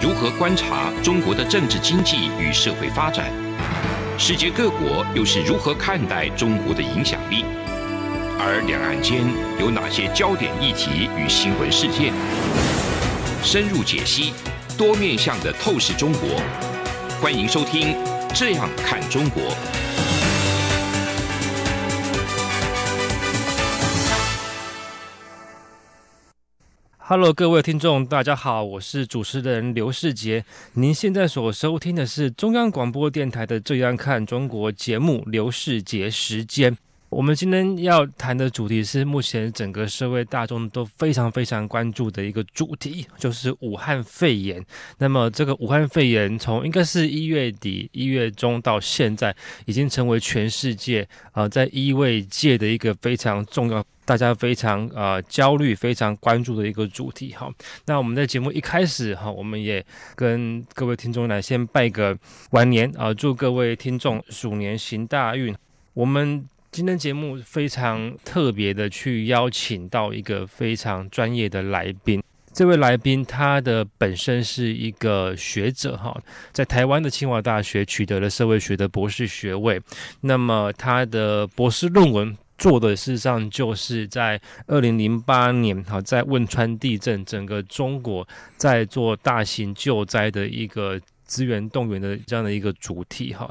如何观察中国的政治经济与社会发展？世界各国又是如何看待中国的影响力？而两岸间有哪些焦点议题与新闻事件？深入解析，多面向的透视中国。欢迎收听《这样看中国》。Hello，各位听众，大家好，我是主持人刘世杰。您现在所收听的是中央广播电台的《这样看中国》节目，刘世杰时间。我们今天要谈的主题是目前整个社会大众都非常非常关注的一个主题，就是武汉肺炎。那么，这个武汉肺炎从应该是一月底、一月中到现在，已经成为全世界啊，在医卫界的一个非常重要。大家非常呃焦虑、非常关注的一个主题哈。那我们在节目一开始哈，我们也跟各位听众来先拜个晚年啊，祝各位听众鼠年行大运。我们今天节目非常特别的去邀请到一个非常专业的来宾，这位来宾他的本身是一个学者哈，在台湾的清华大学取得了社会学的博士学位，那么他的博士论文。做的事实上就是在二零零八年，哈，在汶川地震，整个中国在做大型救灾的一个资源动员的这样的一个主题，哈。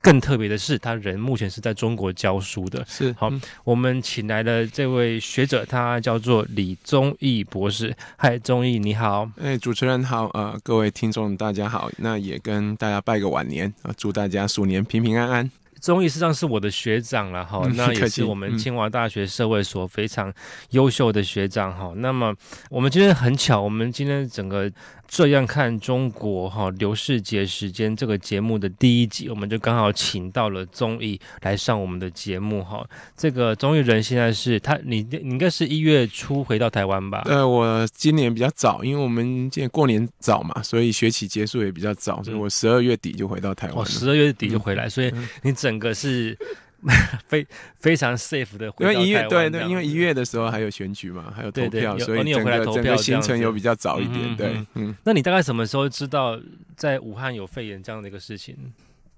更特别的是，他人目前是在中国教书的。是好，我们请来的这位学者，他叫做李宗义博士。嗨，宗义你好。哎，主持人好，呃，各位听众大家好。那也跟大家拜个晚年啊，祝大家鼠年平平安安。中医实际上是我的学长了哈，那也是我们清华大学社会所非常优秀的学长哈。那么我们今天很巧，我们今天整个。这样看中国哈，刘世杰时间这个节目的第一集，我们就刚好请到了综艺来上我们的节目哈。这个综艺人现在是他，你你应该是一月初回到台湾吧？呃，我今年比较早，因为我们今年过年早嘛，所以学期结束也比较早，所以我十二月底就回到台湾。哦，十二月底就回来，所以你整个是。非非常 safe 的，因为一月对对，因为一月的时候还有选举嘛，还有投票，所以整个整个行程有比较早一点。对，嗯，那你大概什么时候知道在武汉有肺炎这样的一个事情？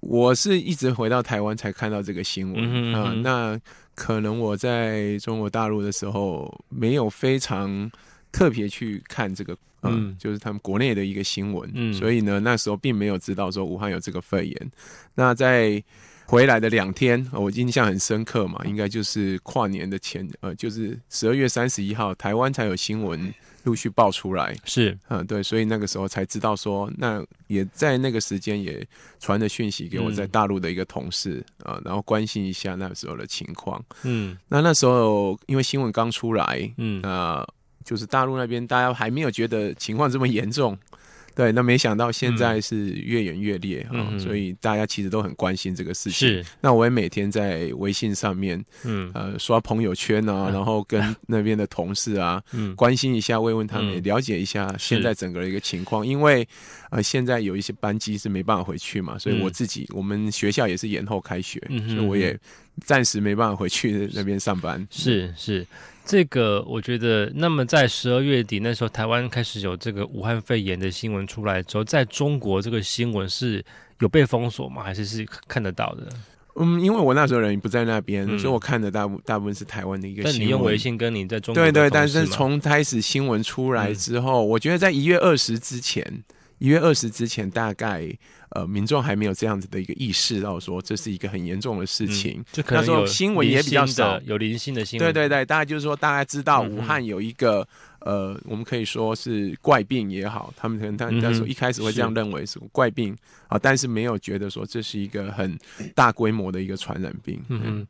我是一直回到台湾才看到这个新闻啊。那可能我在中国大陆的时候没有非常特别去看这个，嗯，就是他们国内的一个新闻，嗯，所以呢，那时候并没有知道说武汉有这个肺炎。那在回来的两天，我印象很深刻嘛，应该就是跨年的前，呃，就是十二月三十一号，台湾才有新闻陆续爆出来，是，嗯，对，所以那个时候才知道说，那也在那个时间也传了讯息给我在大陆的一个同事啊，然后关心一下那时候的情况，嗯，那那时候因为新闻刚出来，嗯，啊，就是大陆那边大家还没有觉得情况这么严重。对，那没想到现在是越演越烈啊，所以大家其实都很关心这个事情。是，那我也每天在微信上面，嗯，呃，刷朋友圈啊，然后跟那边的同事啊，嗯，关心一下，慰问他们，了解一下现在整个的一个情况。因为，呃，现在有一些班机是没办法回去嘛，所以我自己，我们学校也是延后开学，所以我也暂时没办法回去那边上班。是是。这个我觉得，那么在十二月底那时候，台湾开始有这个武汉肺炎的新闻出来之后，在中国这个新闻是有被封锁吗？还是是看得到的？嗯，因为我那时候人不在那边，所以我看的大部大部分是台湾的一个新闻。你用微信跟你在中对对，但是从开始新闻出来之后，我觉得在一月二十之前，一月二十之前大概。呃，民众还没有这样子的一个意识到说这是一个很严重的事情，就可能有新闻也比较少，有零星的新闻。对对对，大概就是说，大家知道武汉有一个呃，我们可以说是怪病也好，他们可能他那时候一开始会这样认为是怪病啊，但是没有觉得说这是一个很大规模的一个传染病。嗯嗯。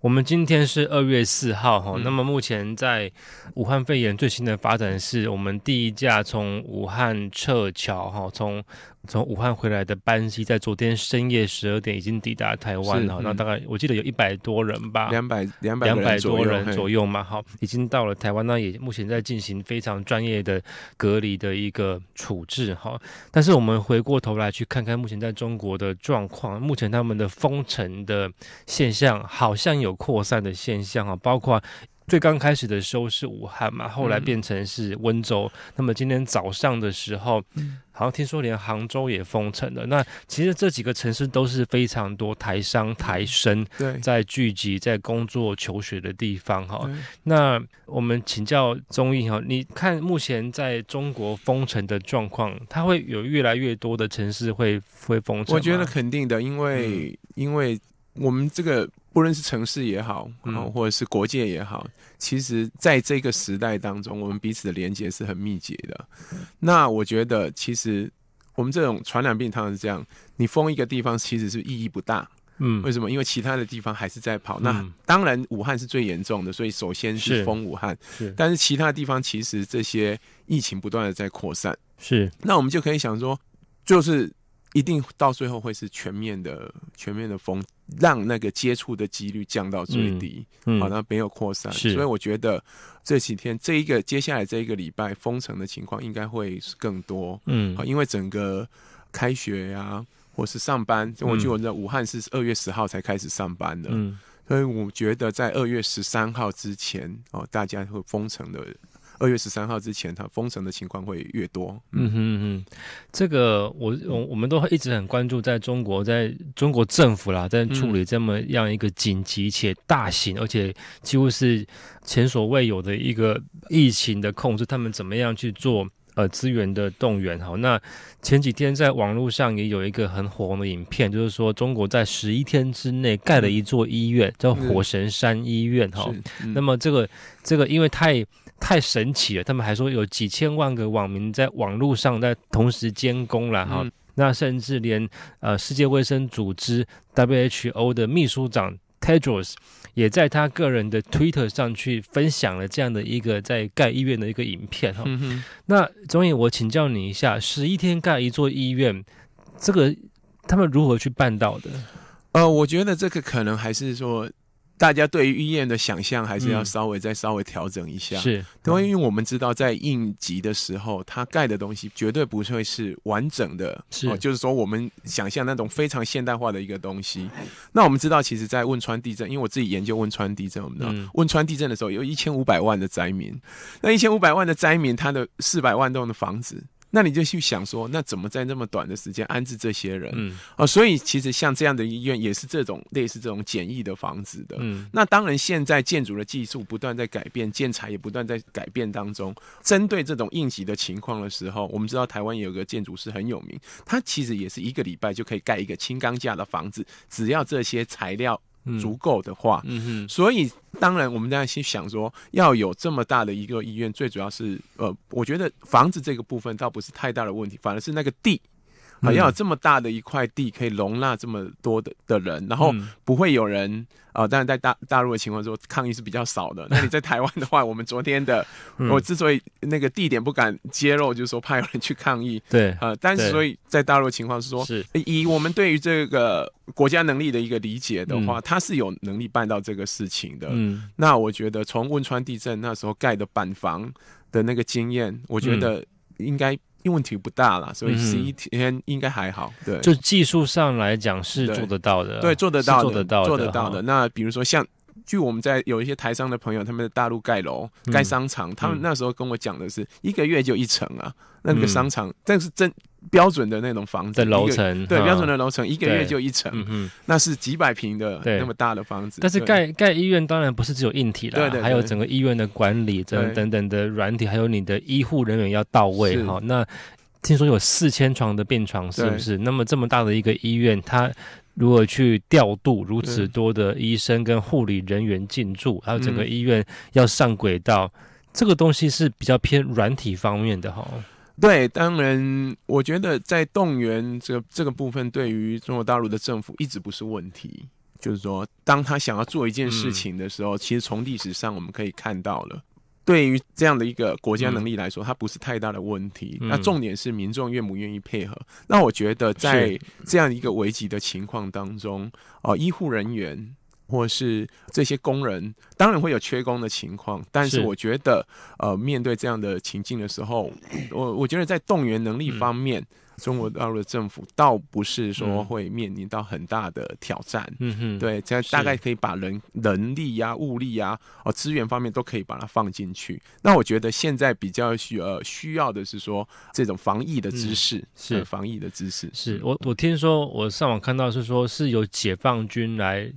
我们今天是二月四号哈，那么目前在武汉肺炎最新的发展是，我们第一架从武汉撤侨哈，从从武汉回来的班机，在昨天深夜十二点已经抵达台湾了。那大概我记得有一百多人吧，两百两百两百多人左右嘛，好，已经到了台湾，那也目前在进行非常专业的隔离的一个处置哈。但是我们回过头来去看看目前在中国的状况，目前他们的封城的现象好像有。扩散的现象啊，包括最刚开始的时候是武汉嘛，后来变成是温州。那么今天早上的时候，好像听说连杭州也封城了。那其实这几个城市都是非常多台商台生在聚集、在工作、求学的地方哈。那我们请教中医哈，你看目前在中国封城的状况，它会有越来越多的城市会会封城？我觉得肯定的，因为因为我们这个。不论是城市也好，嗯，或者是国界也好，其实在这个时代当中，我们彼此的连接是很密集的。那我觉得，其实我们这种传染病，常是这样，你封一个地方，其实是意义不大。嗯，为什么？因为其他的地方还是在跑。那当然，武汉是最严重的，所以首先是封武汉。是，但是其他地方其实这些疫情不断的在扩散。是，那我们就可以想说，就是。一定到最后会是全面的、全面的封，让那个接触的几率降到最低，好，那没有扩散。所以我觉得这几天这一个接下来这一个礼拜封城的情况应该会更多。嗯，好，因为整个开学呀，或是上班，我记得我在武汉是二月十号才开始上班的，嗯，所以我觉得在二月十三号之前，哦，大家会封城的。二月十三号之前，它封城的情况会越多。嗯哼哼，这个我我我们都会一直很关注，在中国，在中国政府啦，在处理这么样一个紧急且大型，而且几乎是前所未有的一个疫情的控制，他们怎么样去做呃资源的动员？哈，那前几天在网络上也有一个很火红的影片，就是说中国在十一天之内盖了一座医院，叫火神山医院。哈，那么这个这个因为太。太神奇了！他们还说有几千万个网民在网络上在同时监工了哈。那甚至连呃世界卫生组织 WHO 的秘书长 Tedros 也在他个人的 Twitter 上去分享了这样的一个在盖医院的一个影片哈。那总以我请教你一下，十一天盖一座医院，这个他们如何去办到的？呃，我觉得这个可能还是说。大家对于医院的想象还是要稍微再稍微调整一下，是，因为因为我们知道在应急的时候，它盖的东西绝对不会是完整的，是，就是说我们想象那种非常现代化的一个东西。那我们知道，其实，在汶川地震，因为我自己研究汶川地震，我们知道汶川地震的时候有一千五百万的灾民，那一千五百万的灾民，他的四百万栋的房子。那你就去想说，那怎么在那么短的时间安置这些人？嗯，啊，所以其实像这样的医院也是这种类似这种简易的房子的。嗯，那当然现在建筑的技术不断在改变，建材也不断在改变当中。针对这种应急的情况的时候，我们知道台湾有个建筑师很有名，他其实也是一个礼拜就可以盖一个轻钢架的房子，只要这些材料。足够的话，嗯哼，所以当然我们在心想说，要有这么大的一个医院，最主要是呃，我觉得房子这个部分倒不是太大的问题，反而是那个地。啊，要有这么大的一块地，可以容纳这么多的的人，然后不会有人啊。当然，在大大陆的情况说，抗议是比较少的。那你在台湾的话，我们昨天的我之所以那个地点不敢揭露，就是说怕有人去抗议。对，呃，但是所以在大陆的情况是说，是以我们对于这个国家能力的一个理解的话，他是有能力办到这个事情的。嗯，那我觉得从汶川地震那时候盖的板房的那个经验，我觉得应该。问题不大啦，所以十一天应该还好。对，就技术上来讲是做得到的。对，做得到，做得到，做得到的。那比如说像，据我们在有一些台商的朋友，他们在大陆盖楼、盖商场，他们那时候跟我讲的是一个月就一层啊，那个商场，但是真。标准的那种房子的楼层，对标准的楼层，一个月就一层，嗯那是几百平的那么大的房子。但是盖盖医院当然不是只有硬体了，对还有整个医院的管理等等等的软体，还有你的医护人员要到位哈。那听说有四千床的病床，是不是？那么这么大的一个医院，它如何去调度如此多的医生跟护理人员进驻，还有整个医院要上轨道，这个东西是比较偏软体方面的哈。对，当然，我觉得在动员这个这个部分，对于中国大陆的政府一直不是问题。就是说，当他想要做一件事情的时候，其实从历史上我们可以看到了，对于这样的一个国家能力来说，它不是太大的问题。那重点是民众愿不愿意配合。那我觉得在这样一个危急的情况当中，哦，医护人员或是这些工人，当然会有缺工的情况，但是我觉得，呃，面对这样的情境的时候，我我觉得在动员能力方面。中国大陆的政府倒不是说会面临到很大的挑战，嗯哼，对，这样大概可以把人人力呀、物力呀、哦资源方面都可以把它放进去。那我觉得现在比较需呃需要的是说这种防疫的知识，是防疫的知识。是我我听说我上网看到是说是由解放军来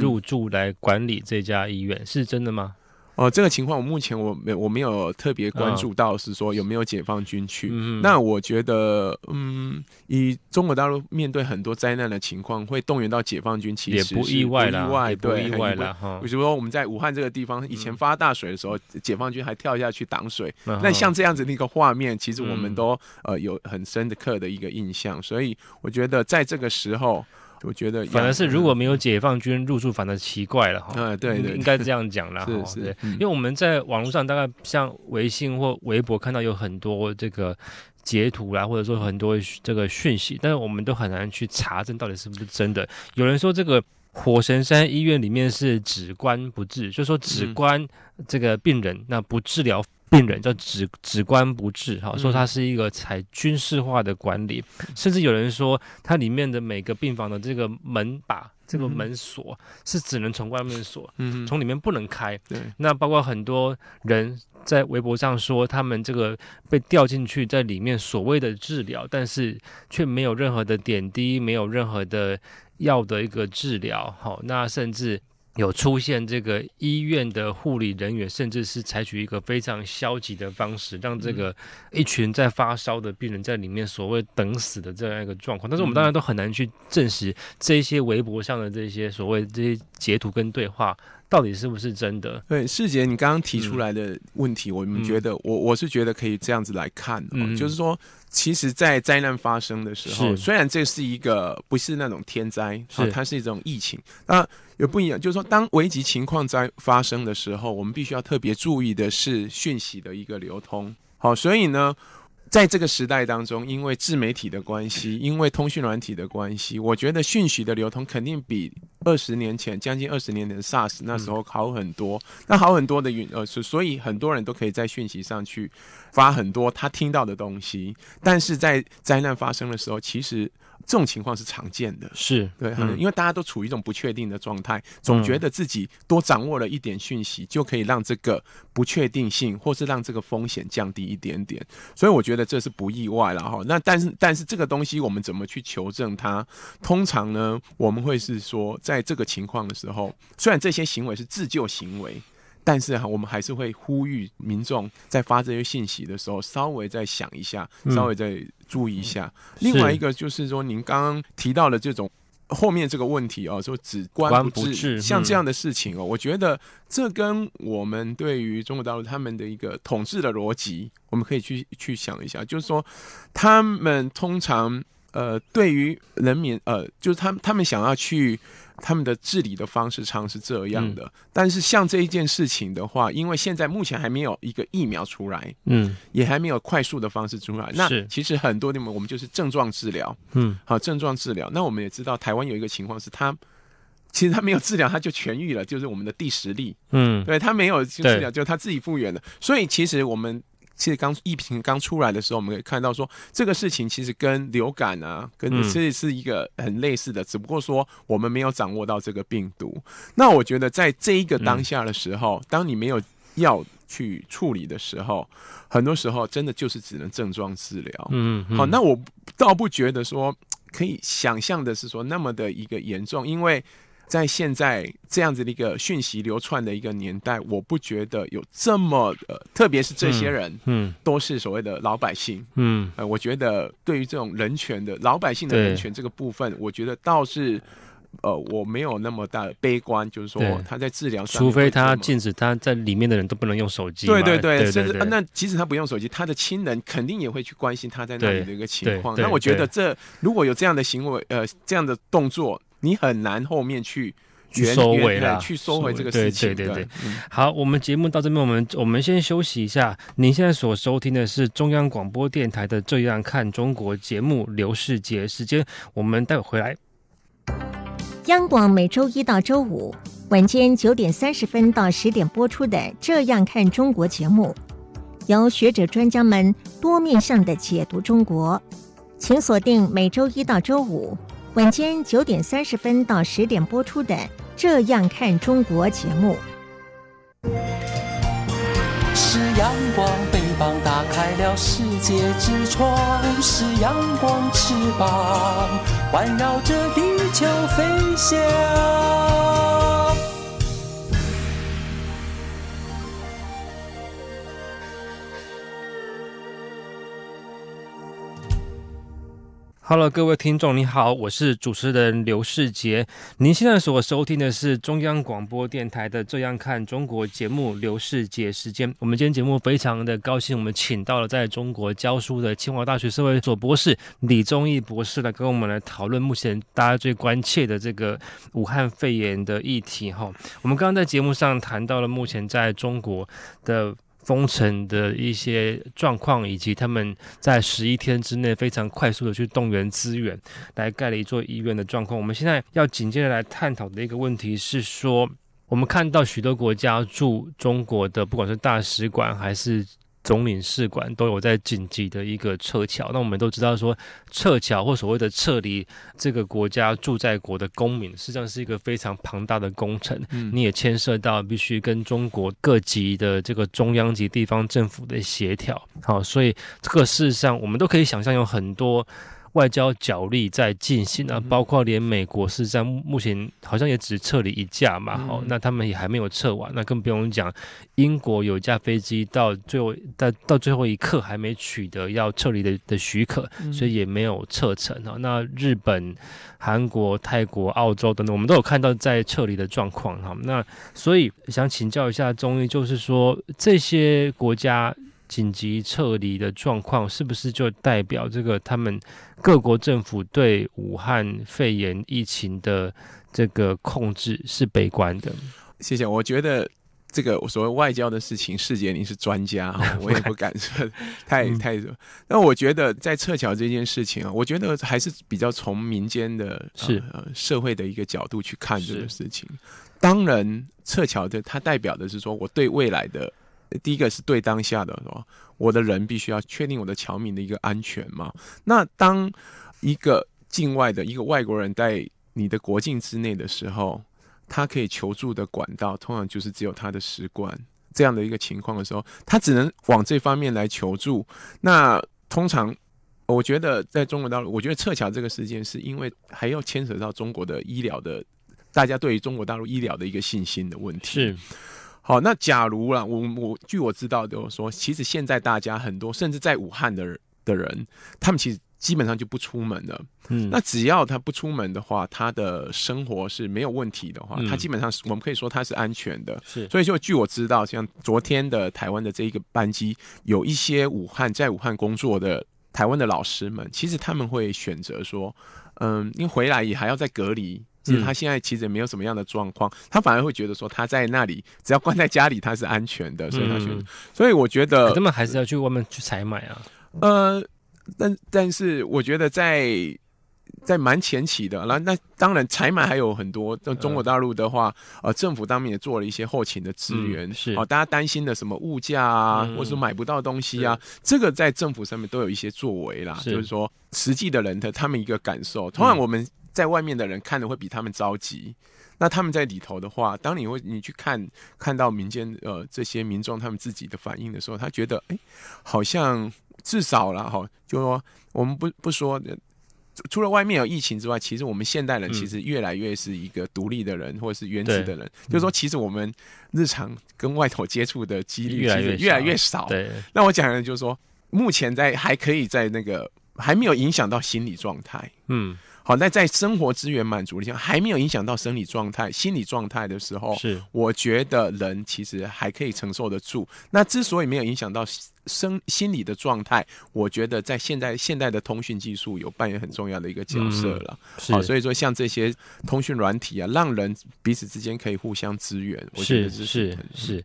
入住来管理这家医院，是真的吗？哦，这个情况我目前我没我没有特别关注到，是说有没有解放军去？那我觉得，嗯，以中国大陆面对很多灾难的情况，会动员到解放军，其实也不意外了，意外对，意外了哈。比如说我们在武汉这个地方，以前发大水的时候，解放军还跳下去挡水。那像这样子的一个画面，其实我们都呃有很深刻的一个印象。所以我觉得在这个时候。我觉得反而是如果没有解放军入驻，反而奇怪了哈。嗯，对对，应该这样讲了 哈。对，因为我们在网络上大概像微信或微博看到有很多这个截图啦，或者说很多这个讯息，但是我们都很难去查证到底是不是真的。有人说这个火神山医院里面是只关不治，就说只关这个病人，那不治疗。病人叫只只关不治，哈，说它是一个采军事化的管理，甚至有人说它里面的每个病房的这个门把、这个门锁是只能从外面锁，嗯，从里面不能开。对，那包括很多人在微博上说，他们这个被掉进去在里面所谓的治疗，但是却没有任何的点滴，没有任何的药的一个治疗，好，那甚至。有出现这个医院的护理人员，甚至是采取一个非常消极的方式，让这个一群在发烧的病人在里面所谓等死的这样一个状况。但是我们当然都很难去证实这些微博上的这些所谓这些截图跟对话。到底是不是真的？对，世杰，你刚刚提出来的问题，我们觉得，我我是觉得可以这样子来看，就是说，其实，在灾难发生的时候，虽然这是一个不是那种天灾，是它是一种疫情，那有不一样，就是说，当危急情况在发生的时候，我们必须要特别注意的是讯息的一个流通。好，所以呢。在这个时代当中，因为自媒体的关系，因为通讯软体的关系，我觉得讯息的流通肯定比二十年前将近二十年前的 SARS 那时候好很多。那好很多的云呃，所以很多人都可以在讯息上去发很多他听到的东西。但是在灾难发生的时候，其实。这种情况是常见的，是对，因为大家都处于一种不确定的状态，总觉得自己多掌握了一点讯息，就可以让这个不确定性，或是让这个风险降低一点点。所以我觉得这是不意外了哈。那但是但是这个东西我们怎么去求证它？通常呢，我们会是说，在这个情况的时候，虽然这些行为是自救行为。但是哈，我们还是会呼吁民众在发这些信息的时候，稍微再想一下，稍微再注意一下。另外一个就是说，您刚刚提到的这种后面这个问题哦，说只关不治，像这样的事情哦，我觉得这跟我们对于中国大陆他们的一个统治的逻辑，我们可以去去想一下，就是说他们通常呃，对于人民呃，就是他他们想要去。他们的治理的方式常是这样的，但是像这一件事情的话，因为现在目前还没有一个疫苗出来，嗯，也还没有快速的方式出来。那其实很多地方我们就是症状治疗，嗯，好，症状治疗。那我们也知道，台湾有一个情况是，他其实他没有治疗，他就痊愈了，就是我们的第十例，嗯，对他没有治疗，就他自己复原了。所以其实我们。其实刚疫情刚出来的时候，我们可以看到说这个事情其实跟流感啊，跟其实是一个很类似的，只不过说我们没有掌握到这个病毒。那我觉得在这一个当下的时候，当你没有药去处理的时候，很多时候真的就是只能症状治疗。嗯，好，那我倒不觉得说可以想象的是说那么的一个严重，因为。在现在这样子的一个讯息流窜的一个年代，我不觉得有这么呃，特别是这些人，嗯，都是所谓的老百姓，嗯，呃，我觉得对于这种人权的老百姓的人权这个部分，我觉得倒是，呃，我没有那么大的悲观，就是说他在治疗，除非他禁止他在里面的人都不能用手机，对对对，甚至那即使他不用手机，他的亲人肯定也会去关心他在那里的一个情况。那我觉得这如果有这样的行为，呃，这样的动作。你很难后面去去收尾了，去收回这个事情。对对对，好，我们节目到这边，我们我们先休息一下。您现在所收听的是中央广播电台的《这样看中国》节目，刘世杰时间，我们待会回来。央广每周一到周五晚间九点三十分到十点播出的《这样看中国》节目，由学者专家们多面向的解读中国，请锁定每周一到周五晚间九点三十分到十点播出的《这样看中国》节目。是阳光，翅膀打开了世界之窗；是阳光，翅膀环绕着地球飞翔。Hello，各位听众，你好，我是主持人刘世杰。您现在所收听的是中央广播电台的《这样看中国》节目，刘世杰时间。我们今天节目非常的高兴，我们请到了在中国教书的清华大学社会所博士李宗义博士来跟我们来讨论目前大家最关切的这个武汉肺炎的议题。哈，我们刚刚在节目上谈到了目前在中国的。封城的一些状况，以及他们在十一天之内非常快速的去动员资源来盖了一座医院的状况。我们现在要紧接着来探讨的一个问题是说，我们看到许多国家驻中国的，不管是大使馆还是。总领事馆都有在紧急的一个撤侨，那我们都知道说撤侨或所谓的撤离这个国家驻在国的公民，实际上是一个非常庞大的工程。嗯，你也牵涉到必须跟中国各级的这个中央级地方政府的协调。好，所以这个事实上我们都可以想象有很多。外交角力在进行啊，包括连美国是在目前好像也只撤离一架嘛，好，那他们也还没有撤完，那更不用讲，英国有架飞机到最后到到最后一刻还没取得要撤离的的许可，所以也没有撤成啊。那日本、韩国、泰国、澳洲等等，我们都有看到在撤离的状况哈。那所以想请教一下中医，就是说这些国家。紧急撤离的状况，是不是就代表这个他们各国政府对武汉肺炎疫情的这个控制是悲观的？谢谢。我觉得这个所谓外交的事情，世杰你是专家，我也不敢说太太。那我觉得在撤侨这件事情啊，我觉得还是比较从民间的是社会的一个角度去看这个事情。当然，撤侨的它代表的是说我对未来的。第一个是对当下的，是吧？我的人必须要确定我的侨民的一个安全嘛。那当一个境外的一个外国人在你的国境之内的时候，他可以求助的管道，通常就是只有他的使馆这样的一个情况的时候，他只能往这方面来求助。那通常，我觉得在中国大陆，我觉得撤侨这个事件，是因为还要牵扯到中国的医疗的，大家对于中国大陆医疗的一个信心的问题。是。好，那假如啦，我我据我知道的说，其实现在大家很多，甚至在武汉的的人，他们其实基本上就不出门了。嗯，那只要他不出门的话，他的生活是没有问题的话，他基本上是我们可以说他是安全的。是，所以就据我知道，像昨天的台湾的这一个班机，有一些武汉在武汉工作的台湾的老师们，其实他们会选择说，嗯，因为回来也还要再隔离。其实他现在其实也没有什么样的状况，他反而会觉得说他在那里只要关在家里他是安全的，所以他选。所以我觉得他们还是要去外面去采买啊。呃，但但是我觉得在在蛮前期的，那那当然采买还有很多。在中国大陆的话，呃，政府当面也做了一些后勤的支援，是啊，大家担心的什么物价啊，或是买不到东西啊，这个在政府上面都有一些作为啦。就是说，实际的人的他们一个感受，同样我们。在外面的人看的会比他们着急，那他们在里头的话，当你会你去看看到民间呃这些民众他们自己的反应的时候，他觉得哎，好像至少了哈，就说我们不不说，除了外面有疫情之外，其实我们现代人其实越来越是一个独立的人，或者是原始的人，就是说其实我们日常跟外头接触的几率其实越来越少。对，那我讲的就是说，目前在还可以在那个还没有影响到心理状态，嗯。好，那在生活资源满足的情况还没有影响到生理状态、心理状态的时候，是我觉得人其实还可以承受得住。那之所以没有影响到生心理的状态，我觉得在现在现代的通讯技术有扮演很重要的一个角色了。好，所以说像这些通讯软体啊，让人彼此之间可以互相支援，我觉得是是是。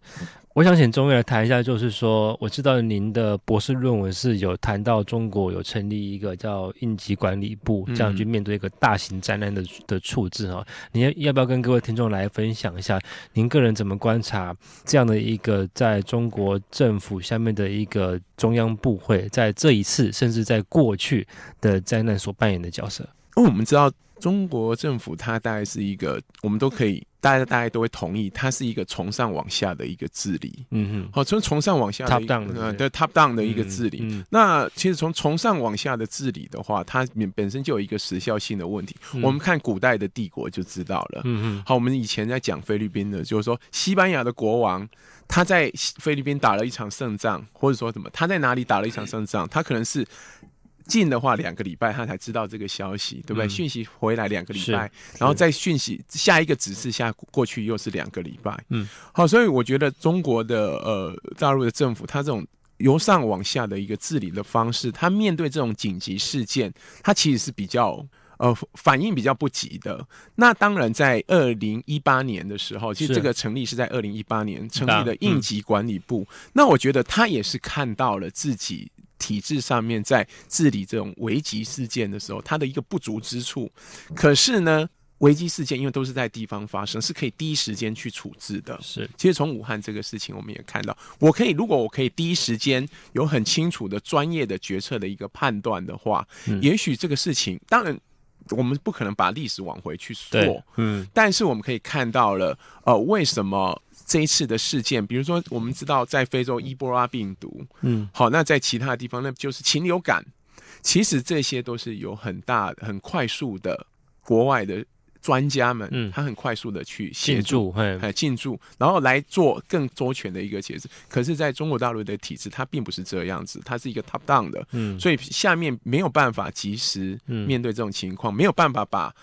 我想请钟伟来谈一下，就是说，我知道您的博士论文是有谈到中国有成立一个叫应急管理部，这样去面对一个大型灾难的的处置哈。你要要不要跟各位听众来分享一下，您个人怎么观察这样的一个在中国政府下面的一个中央部会，在这一次甚至在过去的灾难所扮演的角色？因为我们知道。中国政府它大概是一个，我们都可以，大家大家都会同意，它是一个从上往下的一个治理。嗯哼，好，从从上往下，top down 的，对 top down 的一个治理。那其实从从上往下的治理的话，它本身就有一个时效性的问题。我们看古代的帝国就知道了。嗯哼，好，我们以前在讲菲律宾的，就是说西班牙的国王他在菲律宾打了一场胜仗，或者说什么，他在哪里打了一场胜仗，他可能是。近的话，两个礼拜他才知道这个消息，对不对？讯息回来两个礼拜，然后再讯息下一个指示下过去又是两个礼拜。嗯，好，所以我觉得中国的呃大陆的政府，他这种由上往下的一个治理的方式，他面对这种紧急事件，他其实是比较呃反应比较不急的。那当然，在二零一八年的时候，其实这个成立是在二零一八年成立的应急管理部。那我觉得他也是看到了自己。体制上面在治理这种危机事件的时候，它的一个不足之处。可是呢，危机事件因为都是在地方发生，是可以第一时间去处置的。是，其实从武汉这个事情，我们也看到，我可以如果我可以第一时间有很清楚的专业的决策的一个判断的话，也许这个事情，当然我们不可能把历史往回去说，嗯，但是我们可以看到了，呃，为什么？这一次的事件，比如说我们知道在非洲伊波拉病毒，嗯，好，那在其他地方那就是禽流感，其实这些都是有很大很快速的国外的专家们，嗯，他很快速的去协助，哎，进驻，然后来做更周全的一个解释。可是，在中国大陆的体制，它并不是这样子，它是一个 top down 的，嗯，所以下面没有办法及时面对这种情况，没有办法把。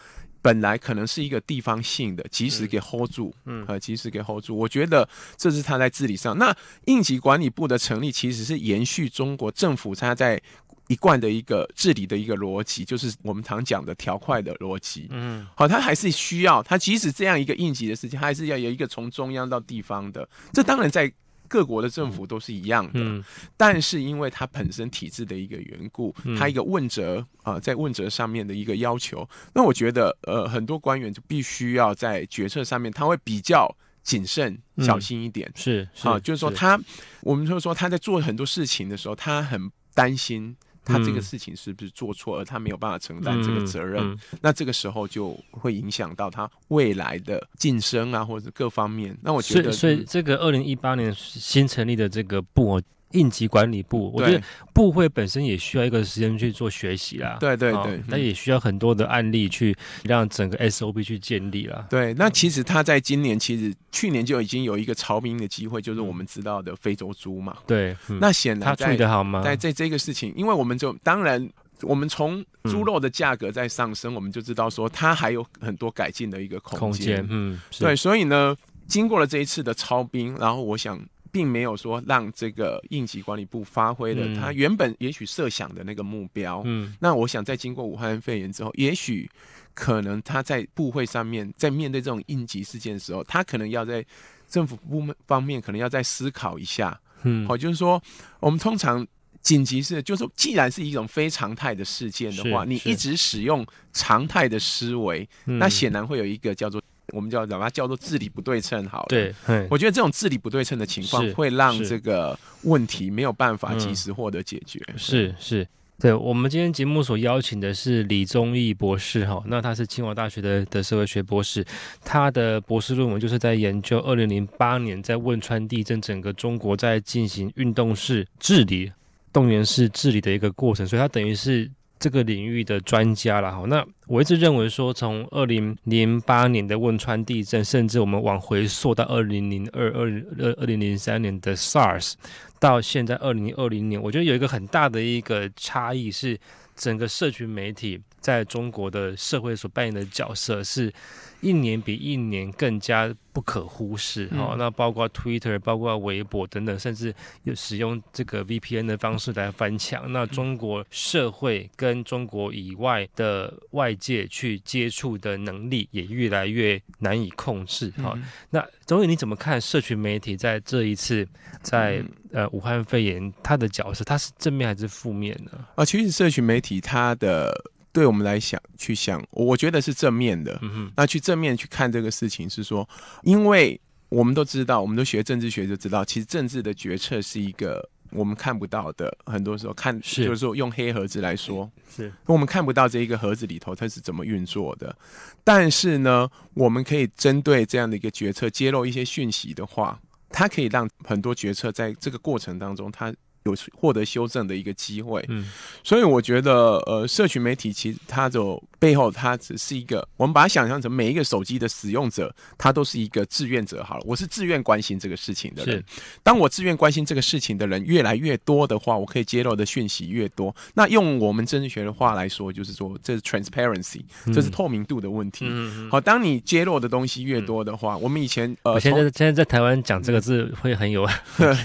本来可能是一个地方性的，及时给 hold 住，嗯，呃，及时给 hold 住。我觉得这是他在治理上。那应急管理部的成立，其实是延续中国政府他在一贯的一个治理的一个逻辑，就是我们常讲的条块的逻辑。嗯，好，他还是需要他，即使这样一个应急的事情，还是要有一个从中央到地方的。这当然在。各国的政府都是一样的，但是因为它本身体制的一个缘故，它一个问责啊，在问责上面的一个要求，那我觉得呃，很多官员就必须要在决策上面，他会比较谨慎、小心一点。是啊，就是说他，我们就说他在做很多事情的时候，他很担心。他这个事情是不是做错，而他没有办法承担这个责任？那这个时候就会影响到他未来的晋升啊，或者各方面。那我觉得，所以这个二零一八年新成立的这个部。应急管理部，我觉得部会本身也需要一个时间去做学习啦。对对对，那也需要很多的案例去让整个 SOP 去建立啦。对，那其实他在今年，其实去年就已经有一个超兵的机会，就是我们知道的非洲猪嘛。对，那显然他处理的好吗？在在这个事情，因为我们就当然，我们从猪肉的价格在上升，我们就知道说它还有很多改进的一个空间。嗯，对，所以呢，经过了这一次的超兵，然后我想。并没有说让这个应急管理部发挥了他原本也许设想的那个目标。嗯，那我想在经过武汉肺炎之后，也许可能他在部会上面，在面对这种应急事件的时候，他可能要在政府部门方面可能要再思考一下。嗯，好，就是说我们通常紧急是，就是说既然是一种非常态的事件的话，你一直使用常态的思维，那显然会有一个叫做。我们叫把它叫做治理不对称，好了。对，我觉得这种治理不对称的情况会让这个问题没有办法及时获得解决。是是，对我们今天节目所邀请的是李宗义博士，哈，那他是清华大学的的社会学博士，他的博士论文就是在研究二零零八年在汶川地震，整个中国在进行运动式治理、动员式治理的一个过程，所以他等于是。这个领域的专家了哈，那我一直认为说，从二零零八年的汶川地震，甚至我们往回溯到二零零二二二二零零三年的 SARS，到现在二零二零年，我觉得有一个很大的一个差异是，整个社群媒体在中国的社会所扮演的角色，是一年比一年更加。不可忽视哈，那包括 Twitter、包括微博等等，甚至有使用这个 VPN 的方式来翻墙。那中国社会跟中国以外的外界去接触的能力也越来越难以控制哈。那总理你怎么看社群媒体在这一次在呃武汉肺炎它的角色？它是正面还是负面呢？啊，其实社群媒体它的。对我们来想，去想，我觉得是正面的。嗯那去正面去看这个事情，是说，因为我们都知道，我们都学政治学就知道，其实政治的决策是一个我们看不到的。很多时候看，就是说用黑盒子来说，是我们看不到这一个盒子里头它是怎么运作的。但是呢，我们可以针对这样的一个决策揭露一些讯息的话，它可以让很多决策在这个过程当中，它。有获得修正的一个机会，嗯，所以我觉得，呃，社群媒体其实它的背后，它只是一个，我们把它想象成每一个手机的使用者，他都是一个志愿者。好了，我是自愿关心这个事情的人。当我自愿关心这个事情的人越来越多的话，我可以揭露的讯息越多。那用我们政治学的话来说，就是说这是 transparency，这是透明度的问题。嗯好，当你揭露的东西越多的话，我们以前呃，现在现在在台湾讲这个字会很有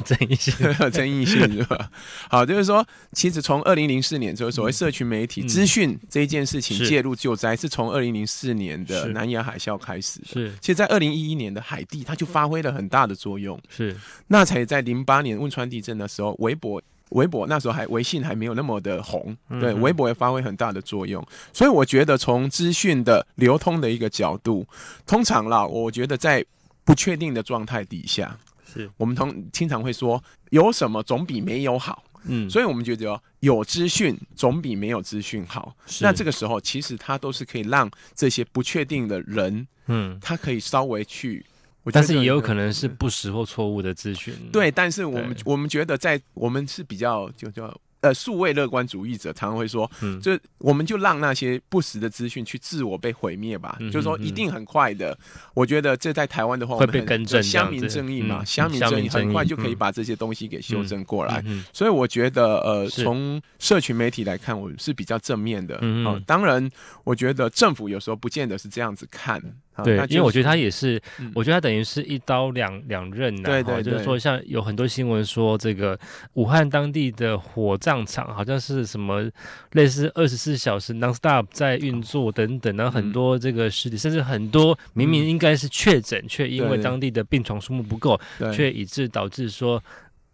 争议性，争议性是吧。好，就是说，其实从二零零四年，之后所谓社群媒体资讯这一件事情介入救灾，是从二零零四年的南亚海啸开始。是，其实，在二零一一年的海地，它就发挥了很大的作用。是，那才在零八年汶川地震的时候，微博，微博那时候还微信还没有那么的红，对，微博也发挥很大的作用。所以，我觉得从资讯的流通的一个角度，通常啦，我觉得在不确定的状态底下。是我们通经常会说有什么总比没有好，嗯，所以我们觉得有资讯总比没有资讯好。那这个时候其实它都是可以让这些不确定的人，嗯，他可以稍微去，但是也有可能是不实或错误的资讯。对，但是我们我们觉得在我们是比较就叫。呃，数位乐观主义者常常会说，嗯，就我们就让那些不实的资讯去自我被毁灭吧，就是说一定很快的。我觉得这在台湾的话会被更正，乡民正义嘛，乡民正义很快就可以把这些东西给修正过来。所以我觉得，呃，从社群媒体来看，我是比较正面的。嗯，当然，我觉得政府有时候不见得是这样子看。对，因为我觉得他也是，我觉得他等于是一刀两两刃呐。对对，就是说，像有很多新闻说，这个武汉当地的火葬场好像是什么类似二十四小时 nonstop 在运作等等，然后很多这个尸体，甚至很多明明应该是确诊，却因为当地的病床数目不够，却以致导致说。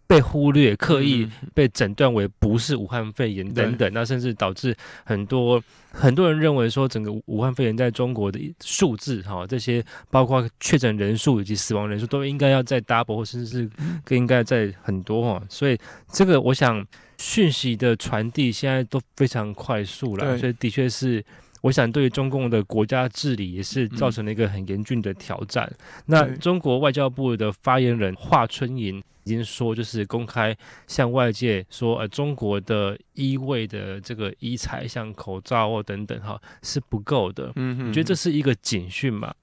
被忽略，刻意被诊断为不是武汉肺炎等等，那甚至导致很多很多人认为说，整个武汉肺炎在中国的数字哈，这些包括确诊人数以及死亡人数都应该要在 double 或甚至是更应该在很多哈，所以这个我想讯息的传递现在都非常快速了，所以的确是。我想，对中共的国家治理也是造成了一个很严峻的挑战。那中国外交部的发言人华春莹已经说，就是公开向外界说，呃，中国的医卫的这个医材，像口罩或等等，哈，是不够的。嗯，你觉得这是一个警讯吗？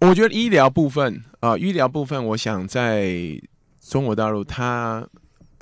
我觉得医疗部分啊，医疗部分，我想在中国大陆，它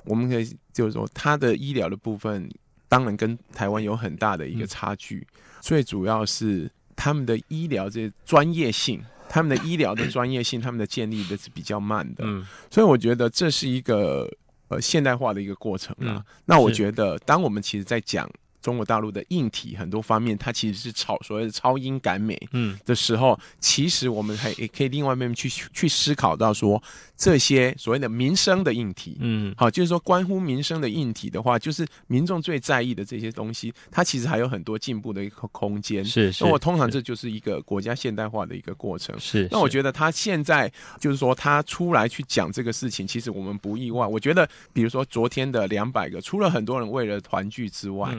我们可以就是说，它的医疗的部分，当然跟台湾有很大的一个差距。最主要是他们的医疗这专业性，他们的医疗的专业性，他们的建立的是比较慢的，嗯，所以我觉得这是一个呃现代化的一个过程啊。那我觉得，当我们其实在讲中国大陆的硬体很多方面，它其实是超所谓的超英赶美，嗯的时候，其实我们还也可以另外一面去去思考到说。这些所谓的民生的硬体，嗯，好，就是说关乎民生的硬体的话，就是民众最在意的这些东西，它其实还有很多进步的一个空间。是，那我通常这就是一个国家现代化的一个过程。是，那我觉得他现在就是说他出来去讲这个事情，其实我们不意外。我觉得，比如说昨天的两百个，除了很多人为了团聚之外，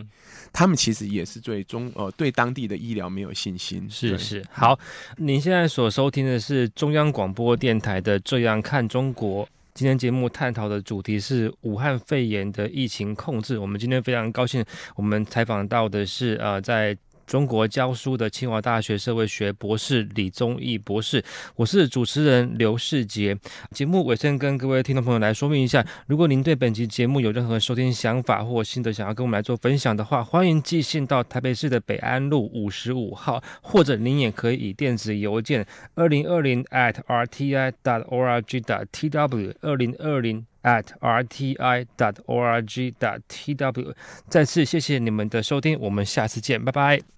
他们其实也是对中呃对当地的医疗没有信心。是是，好，您现在所收听的是中央广播电台的《这样看》。中国今天节目探讨的主题是武汉肺炎的疫情控制。我们今天非常高兴，我们采访到的是呃，在中国教书的清华大学社会学博士李宗义博士。我是主持人刘世杰。节目尾声跟各位听众朋友来说明一下，如果您对本期节目有任何收听想法或心得想要跟我们来做分享的话，欢迎寄信到台北市的北安路五十五号，或者您也可以以电子邮件二零二零 at rti dot org dot tw 二零二零。at rti dot org dot tw，再次谢谢你们的收听，我们下次见，拜拜。